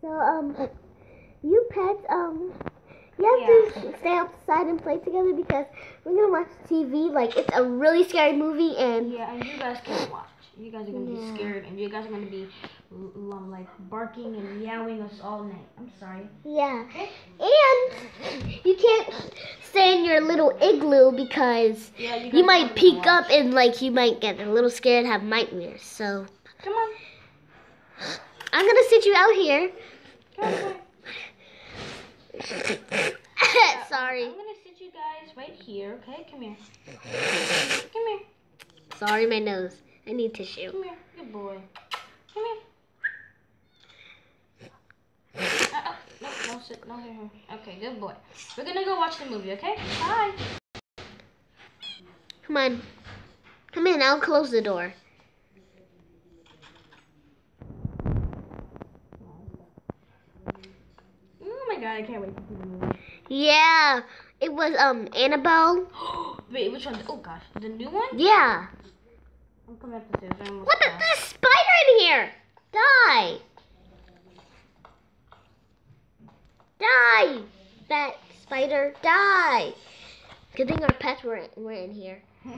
So, um, you pets, um, you have to stay outside and play together because we're gonna watch TV. Like, it's a really scary movie, and Yeah, and you guys can't watch. You guys are gonna Yeah. be scared, and you guys are gonna be like barking and meowing us all night. I'm sorry. yeah, and you can't stay in your little igloo because Yeah, you, you might peek up and like you might get a little scared, and have nightmares. So, Come on. I'm gonna sit you out here. Come. Sorry, I'm gonna sit you guys right here. Okay, come here. Come here. sorry, my nose. I need tissue. Come here. Good boy. Come here. Uh, uh, no, no, sit, no, here, here. Okay, good boy. We're gonna go watch the movie, okay? Bye. Come on, come in. I'll close the door. Oh my god, I can't wait to see the movie. Yeah, it was um Annabelle. Wait, which one? Oh gosh, the new one? Yeah. I'm coming up the stairs. What the? There's a spider in here. Die. Die. Fat spider, die. Good thing our pets were in, were in here.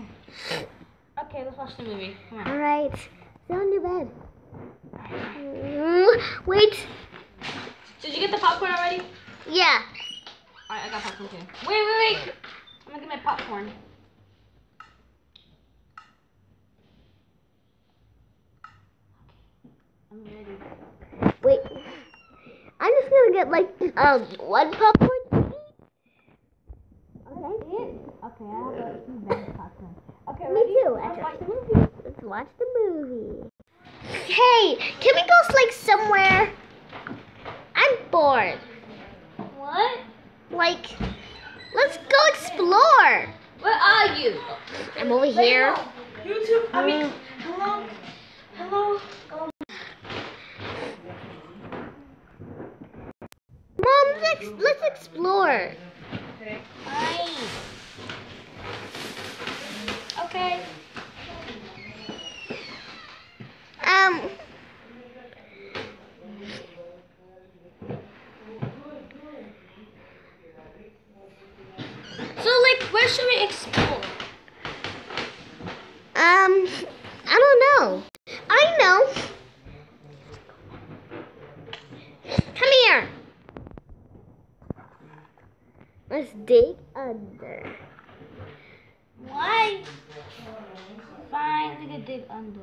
Okay, let's watch the movie. Come on. All right. Sit on your bed. Wait. Did you get the popcorn already? Yeah. Alright, I got popcorn too. Wait, wait, wait. I'm gonna get my popcorn. I'm ready. Wait. I'm just gonna get like um one popcorn. to eat. Okay. Okay, I have a of popcorn. Okay, Me ready? too, Let's actually. watch the movie. Let's watch the movie. Hey, can we go like somewhere? I'm bored. What? Like, let's go explore. Where are you? I'm over here. YouTube. I mean, hello, hello. Um, Mom, let's, let's explore. Fine. Okay. Um, So, should we explore? um, I don't know. I know. Come here. Let's dig under. Why? Fine, we can dig under.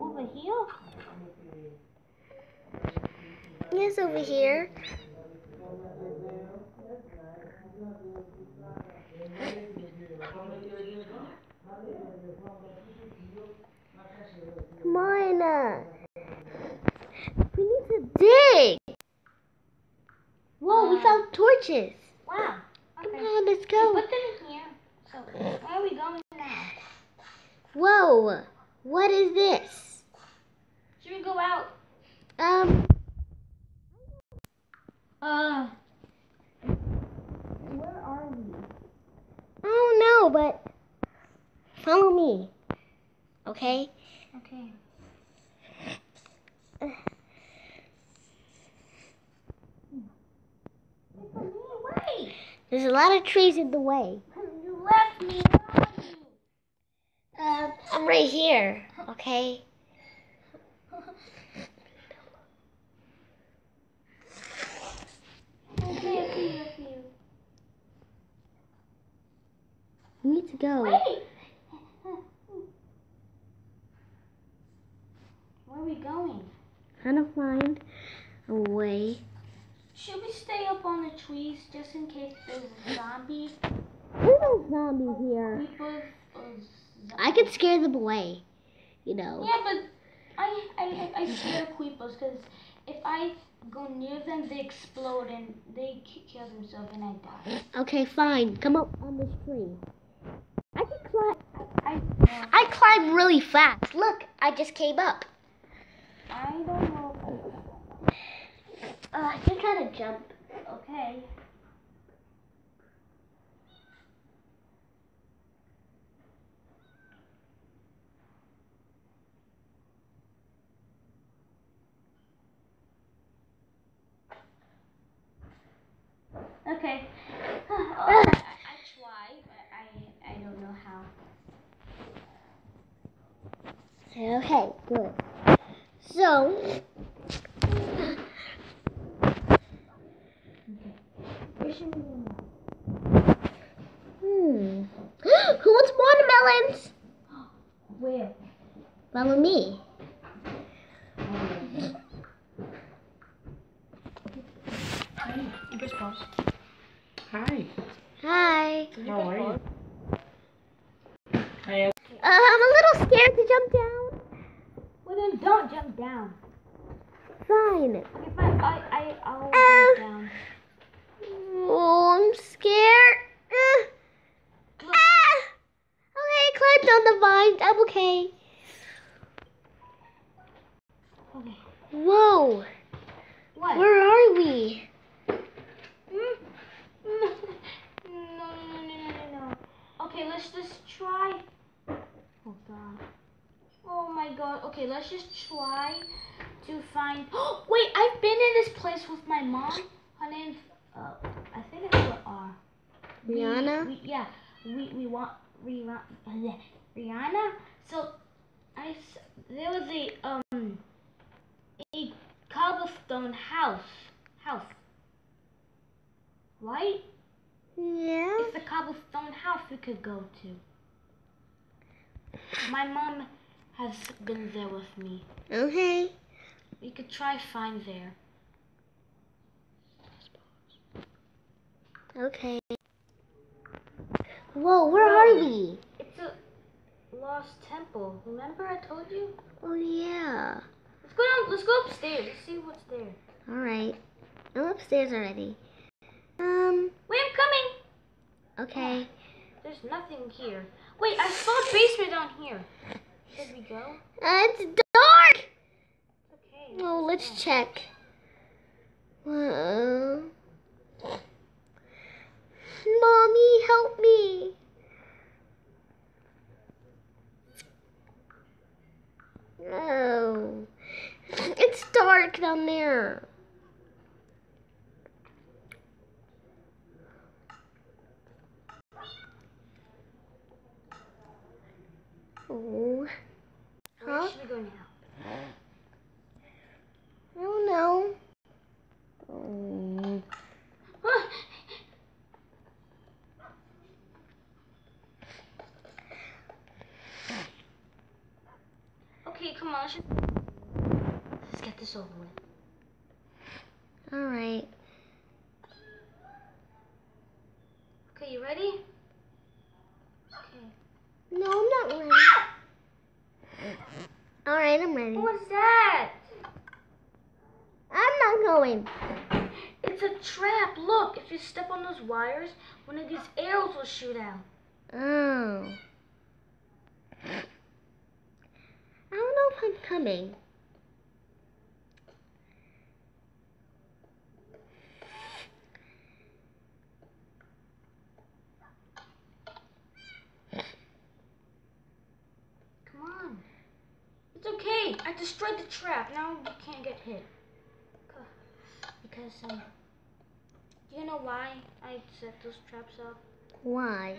Over here? Yes, over here. Come uh, We need to dig. Whoa, we found torches. Wow. Come on, let's We go. put them in here. So, where are we going now? Whoa, what is this? Should we go out? Um, Uh. Where are we? I don't know, but follow me. Okay? Okay. Wait! There's a lot of trees in the way. You left me. Um, I'm right here. Okay? Okay, I see you, I see you. We need to go. Wait! Where are we going? Trying to find a way. Should we stay up on the trees just in case there's zombies, There's no zombies here. creepers, or z- I could scare them away. You know. Yeah, but I I I scare creepers because if I go near them, they explode and they kill themselves and I die. Okay, fine. Come up on this tree. I can climb. I I climb really fast. Look, I just came up. I don't know. Uh, I can try to jump. Okay. Okay. Oh, I, I try, but I I don't know how. Okay, good go? hmm. Who wants watermelons? Where? Follow me. You press pause. Hi. Hi. How are you? Hi. Uh, I'm a little scared to jump down. Well then don't jump down. Fine. Okay, fine. I I I'll Uh. jump down. Oh, I'm scared. Uh, ah. Okay, I climbed on the vine. I'm okay. Okay. Whoa. What? Where are we? Mm. no, no, no, no, no. Okay, let's just try. Oh god. Oh my god. Okay, let's just try to find. Oh, Wait, I've been in this place with my mom. Her name's uh, I think it's with R. Rihanna? We, yeah, we we want Rihanna. Rihanna. So, I there was a um a cobblestone house house. Right? Yeah. It's a cobblestone house we could go to. My mom has been there with me. Okay. We could try find there. Okay. Whoa, where are we? It's a lost temple. Remember I told you? Oh yeah. Let's go down. Let's go upstairs. Let's see what's there. All right. I'm upstairs already. Um. Wait, I'm coming. Okay. There's nothing here. Wait, I saw a basement down here. Should we go? Uh, it's dark. Okay. Oh, let's check. Uh, Mommy, help me. Oh, it's dark down there. Oh, Where Huh? should we go now? I don't know. Okay, come on. Let's, just... let's get this over with. All right. Okay, you ready? Okay. No, I'm not ready. All right, I'm ready. What was that? I'm not going. It's a trap. Look, if you step on those wires, one of these arrows will shoot out. Oh. I don't know if I'm coming. Come on. It's okay. I destroyed the trap. Now you can't get hit. Because, um, do you know why I set those traps up? Why?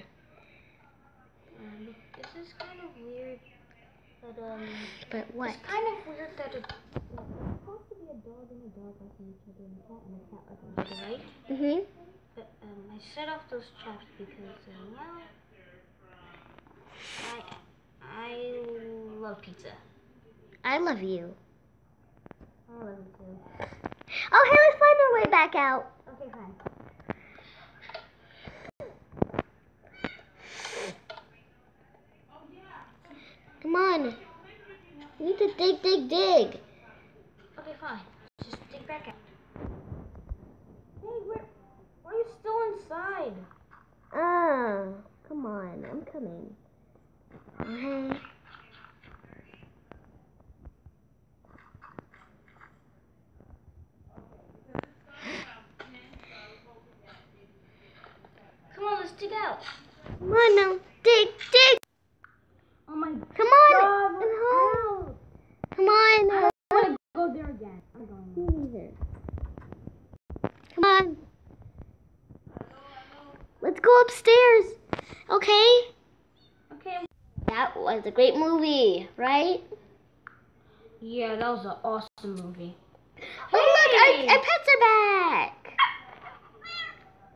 Um, this is kind of weird. But, um, But what? it's kind of weird that it, it's supposed to be a dog and a dog liking each other and a cat and a cat liking each other, right? Mhm. But, um, I set off those traps because, um, well, I, I love pizza. I love you. I love it too. Oh, hey, let's find our way back out. Okay, fine. Come on. We need to dig, dig, dig. Okay, fine. Just dig back out. Hey, where, why are you still inside? Ah, come on. I'm coming. Okay. Come on, let's dig out. Come on now. Dig, dig. Oh my Come on. God, out. Come on. I don't want to go there again. I'm going. Me neither. Come on. Let's go upstairs. Okay? Okay, That was a great movie, right? Yeah, that was an awesome movie. Oh look, Hey! our, our pets are back.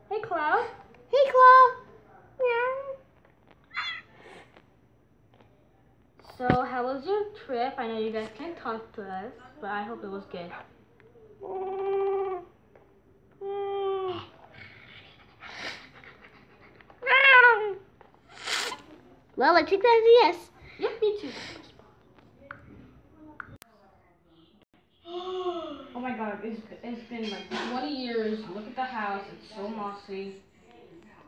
Hey, Cloud. Hey, Claw. Yeah. So, how was your trip? I know you guys can't talk to us, but I hope it was good. Well, I think that's a yes. Yep, me too. Oh my god, it's, it's been like 20 years. Look at the house, it's so mossy.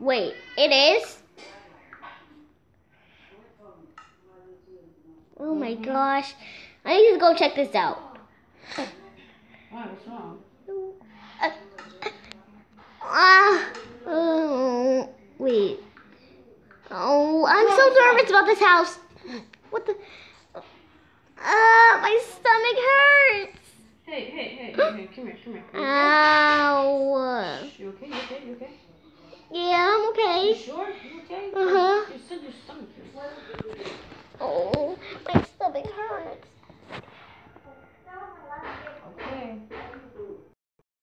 Wait, it is? Oh my gosh. I need to go check this out. What's wrong? Ah. oh, wait. Oh, I'm so nervous about this house. What the? Ah, my stomach hurts. Hey, hey, hey, hey, come here, come here.